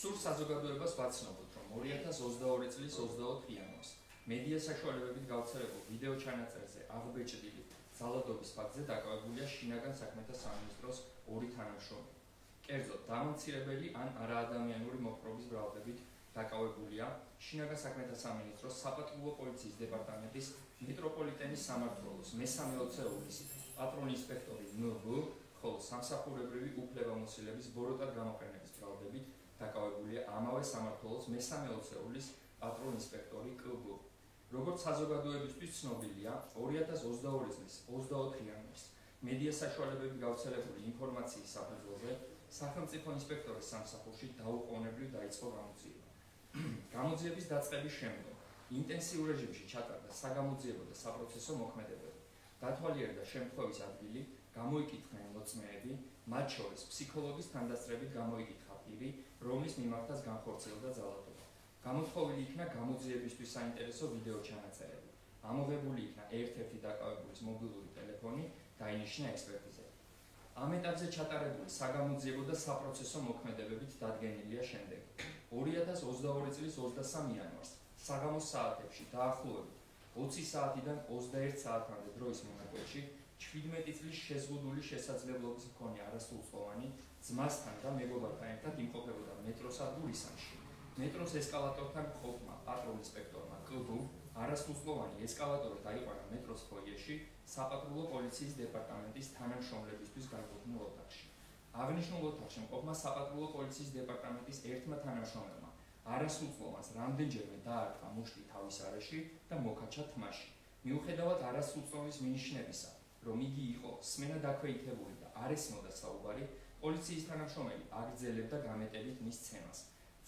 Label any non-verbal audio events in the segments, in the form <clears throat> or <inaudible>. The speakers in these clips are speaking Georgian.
სულ საზოგადოებას ვაცნობთ, რომ 2022 წლის 24 იანვარს მედია საშუალებებით გავრცელებულ ვიდეო ჩანაწერზე აღბეჭდილი ძალადობის ფაქტზე დაკავებულია შინაგან საქმეთა სამინისტროს ორი თანამშრომელი. კერძოდ, დამამცირებელი ან არაადამიანური მოპყრობის ბრალდებით დაკავებულია შინაგან საქმეთა სამინისტროს საპატრულო პოლიციის დეპარტამენტის მეტროპოლიტენის სამმართველოს მესამე ოცეულის პატრონი ინსპექტორი ნბ ხოლო სამსახურებრივი უფლებამოსილების ბოროტად გამოყენების ბრალდებით დაკავებულია ამავე სამმართველოს მესამე ოცეულის პატრონ ინსპექტორი კბ. როგორც საზოგადოებისთვის ცნობილია, 2022 წლის 24 იანვარს მედია საშუალებებით გავრცელებული ინფორმაციის საფუძველზე სახელმწიფო ინსპექტორის სამსახურში დაუყოვნებლივ დაიწყო გამოძიება. <clears throat> გამოძიების დაწყების შემდგომ ინტენსიურ რეჟიმში ჩატარდა საგამოძიებო და საპროცესო მოქმედებები. დათვალიერდა შემთხვევის ადგილი, გამოიკითხა მოწმეები, მათ შორის ფსიქოლოგის თანდასწრებით გამოიკითხა პირი, რომლის მიმართაც განხორციელდა ძალადობა. გამოთხოვილი იქნა გამოძიებისთვის საინტერესო ვიდეო ჩანაწერები. ამოღებული იქნა ერთ-ერთი დაკავებულის მობილური ტელეფონი და ინიშნა ექსპერტიზა. ამ ეტაპზე ჩატარებული საგამოძიებო და საპროცესო მოქმედებებით დადგენილია შემდეგ. 2022 წლის 23 იანვარს საგამოს საათებში დაახლოებით 20 საათიდან 21 საათამდე დროის მონაკვეთში 17 წლის შეზღუდული შესაძლებლობის მქონე არასრულწლოვანი ძმასთან და მეგობართან ერთად იმყოფებოდა მეტროს ადულისანში. მეტროს ესკალატორთან ყოფნა პატრულ ინსპექტორმა კლუბუ არასრულწლოვანი ესკალატორი დაიყვანა მეტროს ფოიეში საპატრულო პოლიციის დეპარტამენტის თანამშრომლებისთვის განკუთვნილ ოთახში. აღნიშნულ ოთახში მყოფმა საპატრულო პოლიციის დეპარტამენტის ერთმა თანამშრომელმა არასრულწლოვანს რამდენჯერმე დაარტყა მუშტი თავის არეში და მოკაჩა თმაში. მიუხედავად არასრულწლოვნის მინიშნებისა, რომ იგი იყო სმენა დაქვეითებული და არ ესმოდა საუბარი, პოლიციის თანამშრომელი აგრძელებდა გამეტებით მის ცემას.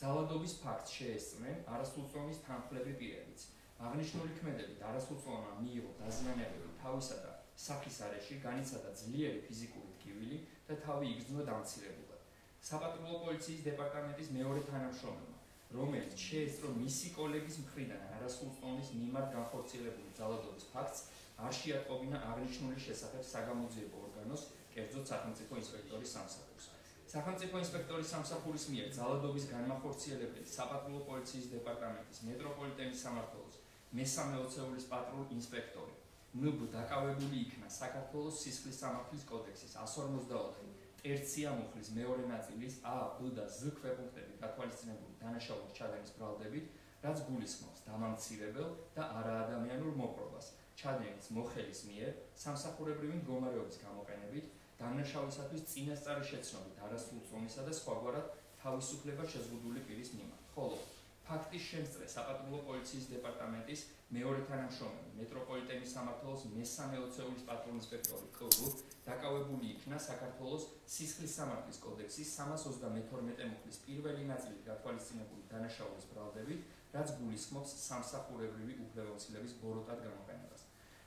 ძალადობის ფაქტს შეესწრნენ არასრულწლოვნის თანხლები პირებიც. აღნიშნული ქმედებით არასრულწლოვანმა მიიღო დაზიანებები თავისა და სახის არეში, განიცადა ძლიერი ფიზიკური ტკივილი და თავი იგრძნო დამცირებულად. საპატრულო პოლიციის დეპარტამენტის მეორე თანამშრომელმა, რომელიც შეესწრო მისი კოლეგის მხრიდან არასრულწლოვნის მიმართ განხორციელებული ძალადობის ფაქტს, არ შეატყობინა აღნიშნული შესახებ საგამოძიებო ორგანოს კერძოდ სახელმწიფო ინსპექტორის სამსახურს. სახელმწიფო ინსპექტორის სამსახურის მიერ ძალადობის განმახორციელებელი საპატრულო პოლიციის დეპარტამენტის მეტროპოლიტენის სამმართველოს მესამე ოცეულის პატრულ ინსპექტორი ნუბ დაკავებული იქნა საქართველოს სისხლის სამართლის კოდექსის 154 ტერცია მუხლის მეორე ნაწილის ა, ბ და ზ ქვეპუნქტები გათვალისწინებული დანაშაულის ჩადენის ბრალდებით, რაც გულისხმობს დამამცირებელ და არაადამიანურ მოპყრობას, ჩადენის მოხელის მიერ სამსახურებრივი მდგომარეობის გამოყენებით დანაშაულისათვის წინასწარი შეცნობით არასრულწლოვანისა და სხვაგვარად თავისუფლება შეზღუდული პირის მიმართ. ხოლო ფაქტის შემწრე საპატრულო პოლიციის დეპარტამენტის მეორე თანამშრომელი მეტროპოლიტენის სამმართველოს მესამე ოცეულის პატრულ ინსპექტორი კლუბ დაკავებული იქნა საქართველოს სისხლის სამართლის კოდექსის 332 მუხლის პირველი ნაწილი გათვალისწინებული დანაშაულის ბრალდებით, რაც გულისხმობს სამსახურებრივი უფლებამოსილების ბოროტად გამოყენებას.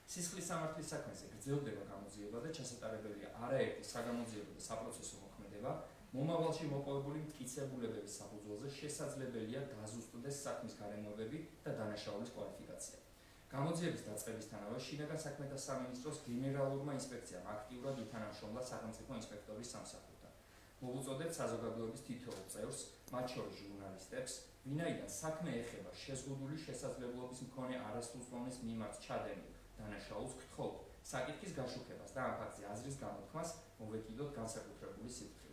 სისხლის სამართლის საქმეზე გრძელდება გამოძიება და ჩასატარებელია არაერთი საგამოძიებო და საპროცესო მოქმედება. მომავალში მოპოვებული მტკიცებულებების საფუძველზე შესაძლებელია დაზუსტდეს საქმის გარემოებები და დანაშაულის კვალიფიკაცია. გამოძიების დაწყებისთანავე შინაგან საქმეთა სამინისტროს გენერალურმა ინსპექციამ აქტიურად ითანამშრომლა სახელმწიფო ინსპექტორის სამსახურთან. მოუწოდეთ საზოგადოების თითოეულ წევრს, მათ შორის ჟურნალისტებს, ვინაიდან საქმე ეხება შეზღუდული შესაძლებლობის მქონე არასრულწლოვნის მიმართ ჩადენილ დანაშაულს გთხოვთ საკითხის გაშუქებას და ამ ფაქტზე აზრის გამოთქმას მოვეკიდოთ განსაკუთრებული სიტყვით